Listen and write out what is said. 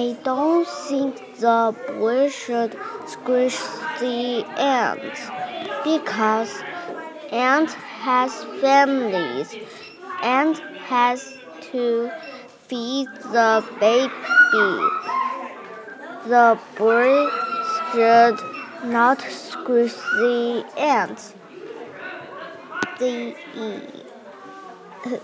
I don't think the boy should squish the ant because ant has families and has to feed the baby. The boy should not squish the ant. The